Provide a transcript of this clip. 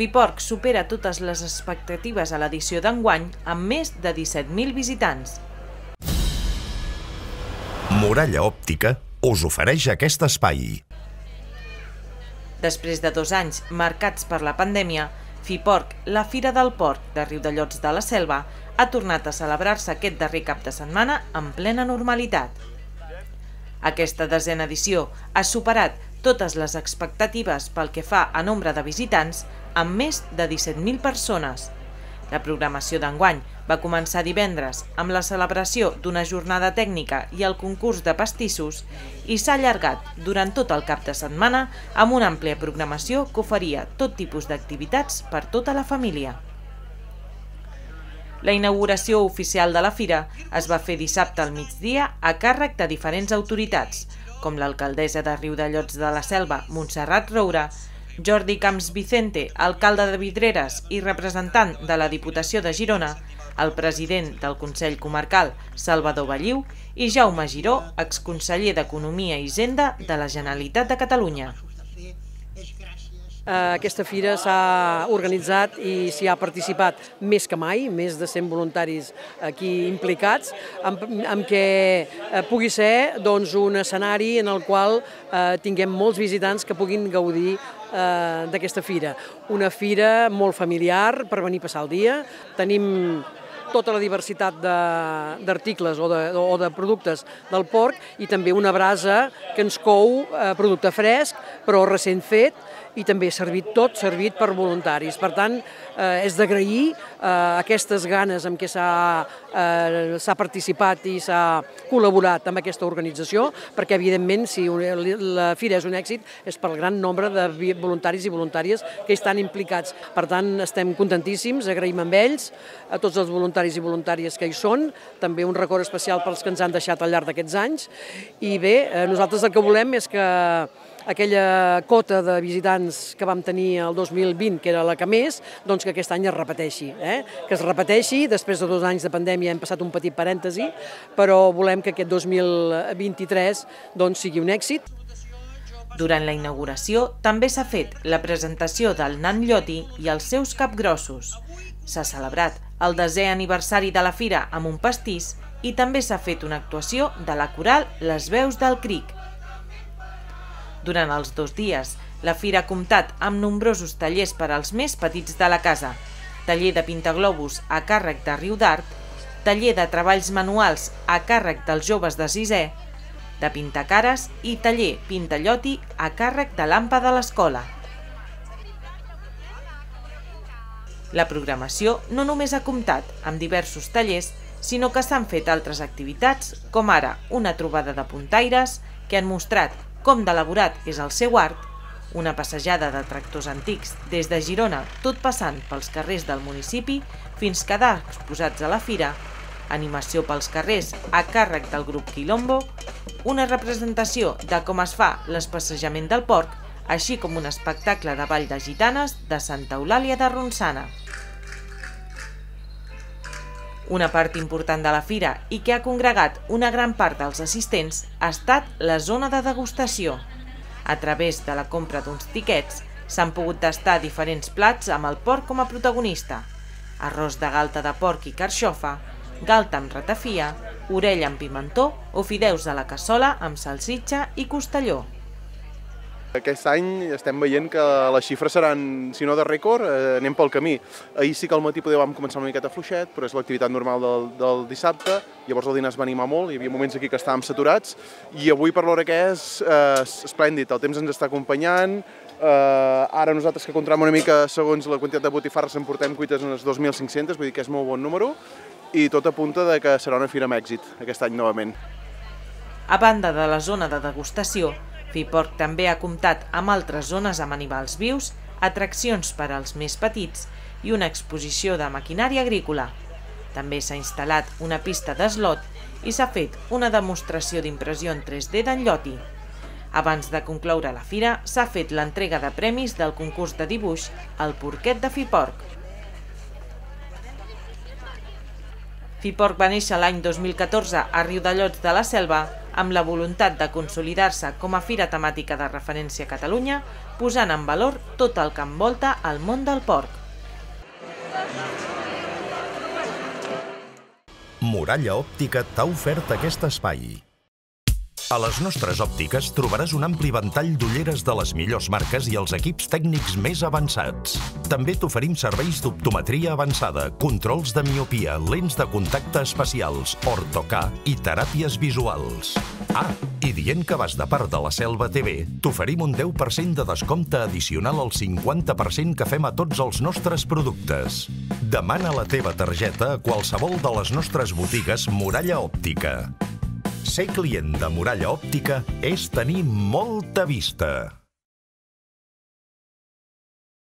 Fiporc supera totes les expectatives a l'edició d'enguany amb més de 17.000 visitants. Muralla Òptica us ofereix aquest espai. Després de dos anys marcats per la pandèmia, Fiporc, la Fira del Porc de Riudellots de la Selva, ha tornat a celebrar-se aquest darrer cap de setmana en plena normalitat. Aquesta desena edició ha superat totes les expectatives pel que fa a nombre de visitants amb més de 17.000 persones. La programació d'enguany va començar divendres amb la celebració d'una jornada tècnica i el concurs de pastissos i s'ha allargat durant tot el cap de setmana amb una àmplia programació que oferia tot tipus d'activitats per tota la família. La inauguració oficial de la fira es va fer dissabte al migdia a càrrec de diferents autoritats, com l'alcaldessa de Riudellots de la Selva, Montserrat Roura, Jordi Camps Vicente, alcalde de Vidreres i representant de la Diputació de Girona, el president del Consell Comarcal, Salvador Balliu, i Jaume Giró, exconseller d'Economia i Hisenda de la Generalitat de Catalunya. Eh, aquesta fira s'ha organitzat i s'hi ha participat més que mai, més de 100 voluntaris aquí implicats, amb, amb què eh, pugui ser doncs, un escenari en el qual eh, tinguem molts visitants que puguin gaudir eh, d'aquesta fira. Una fira molt familiar per venir a passar el dia. Tenim tota la diversitat d'articles o, de, o de productes del porc i també una brasa que ens cou eh, producte fresc però recent fet i també servit tot, servit per voluntaris. Per tant, eh, és d'agrair eh, aquestes ganes amb què s'ha eh, participat i s'ha col·laborat amb aquesta organització, perquè evidentment si la fira és un èxit és pel gran nombre de voluntaris i voluntàries que estan implicats. Per tant, estem contentíssims, agraïm amb ells, a tots els voluntaris i voluntàries que hi són, també un record especial pels que ens han deixat al llarg d'aquests anys, i bé, eh, nosaltres el que volem és que aquella cota de visitants que vam tenir el 2020, que era la que més, doncs que aquest any es repeteixi. Eh? Que es repeteixi, després de dos anys de pandèmia hem passat un petit parèntesi, però volem que aquest 2023 doncs, sigui un èxit. Durant la inauguració també s'ha fet la presentació del nan Lloti i els seus capgrossos. S'ha celebrat el desè aniversari de la fira amb un pastís i també s'ha fet una actuació de la coral Les Veus del Cric, durant els dos dies, la fira ha comptat amb nombrosos tallers per als més petits de la casa, taller de pintaglobus a càrrec de Riu d'Art, taller de treballs manuals a càrrec dels joves de sisè, de pintacares i taller pintalloti a càrrec de l'AMPA de l'escola. La programació no només ha comptat amb diversos tallers, sinó que s'han fet altres activitats, com ara una trobada de puntaires, que han mostrat com d'elaborat és el seu art, una passejada de tractors antics des de Girona, tot passant pels carrers del municipi fins quedar exposats a la fira, animació pels carrers a càrrec del grup Quilombo, una representació de com es fa l'espacejament del porc, així com un espectacle de ball de gitanes de Santa Eulàlia de Ronçana. Una part important de la fira i que ha congregat una gran part dels assistents ha estat la zona de degustació. A través de la compra d'uns tiquets s'han pogut tastar diferents plats amb el porc com a protagonista. Arròs de galta de porc i carxofa, galta amb ratafia, orella amb pimentó o fideus a la cassola amb salsitxa i costelló. Aquest any estem veient que les xifres seran, si no de rècord, eh, anem pel camí. Ahir sí que al matí vam començar una miqueta fluixet, però és l'activitat normal del, del dissabte, llavors el dinar es va animar molt, hi havia moments aquí que estàvem saturats, i avui per l'hora que és, eh, esplèndid, el temps ens està acompanyant, eh, ara nosaltres que controlem una mica segons la quantitat de botifarres en portem cuites unes 2.500, vull dir que és molt bon número, i tot apunta de que serà una fira amb èxit aquest any novament. A banda de la zona de degustació, Fiporc també ha comptat amb altres zones amb animals vius, atraccions per als més petits i una exposició de maquinària agrícola. També s'ha instal·lat una pista d'eslot i s'ha fet una demostració d'impressió en 3D d'en Lloti. Abans de concloure la fira, s'ha fet l'entrega de premis del concurs de dibuix al Porquet de Fiporc. Fiporc va néixer l'any 2014 a Riudellots de la Selva amb la voluntat de consolidar-se com a fira temàtica de referència a Catalunya, posant en valor tot el que envolta el món del porc. Muralla Òptica t'ha ofert aquest espai. A les nostres òptiques trobaràs un ampli ventall d'ulleres de les millors marques i els equips tècnics més avançats. També t'oferim serveis d'optometria avançada, controls de miopia, lents de contacte especials, ortocà i teràpies visuals. Ah, i dient que vas de part de la Selva TV, t'oferim un 10% de descompte addicional al 50% que fem a tots els nostres productes. Demana la teva targeta a qualsevol de les nostres botigues Muralla Òptica. Ser client de Muralla Òptica és tenir molta vista.